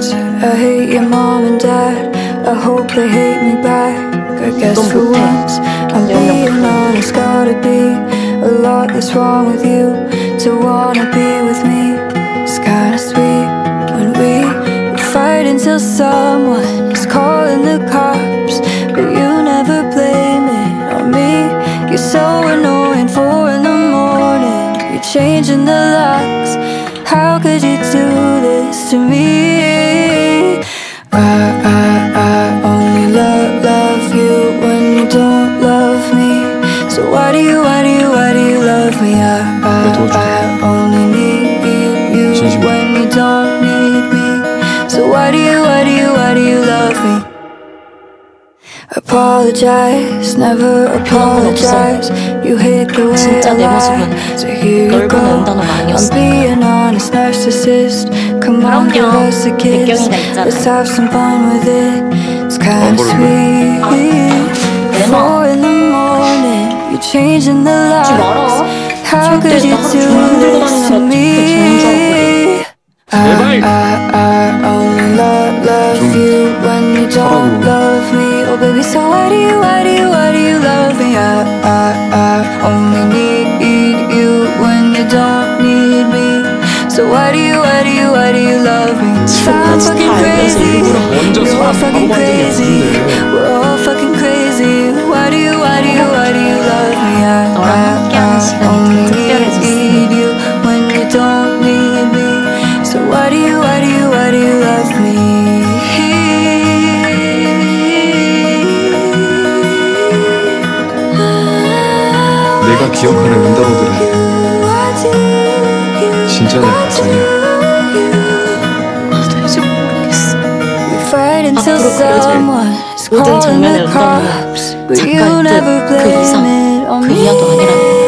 friends. I hate your mom and dad. I hope they hate me back. I guess for once I'm being honest. Gotta be a lot that's wrong with you to wanna be with me. It's kinda sweet when we fight until someone is calling the cops, but you never blame it on me. You're so annoying. Four in the morning, you're changing the locks. How could you do this to me? Я тоже. Since you when you don't need me. So why do you, why do you, why do you love me? Apologize, never apologize. You hate the way I lie. So here you go. I'm being honest narcissist. Come on, give us a kiss. Let's have some fun with it. It's kind of sweet. Four in the morning. You're changing the lights. How could you do this to me? I, I, I only love, love you when you don't love me Oh baby, so why do you, why do you, why do you love me? I, I, I only need you when you don't need me So why do you, why do you, why do you love me? I'm fucking crazy, you're fucking crazy 그런 시간이 특별해졌어. 내가 기억하는 은단어들은 진짜 내 가슴이야. 앞으로 그려질 모든 장면을 은단어는 작가의 뜻그 이상, 그 이하도 아니라는 거.